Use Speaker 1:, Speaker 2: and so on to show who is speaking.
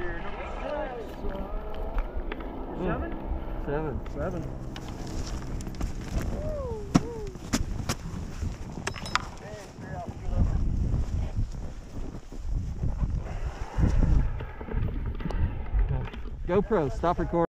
Speaker 1: here. Number six. Mm. Seven? Seven. Seven. GoPro, stop recording.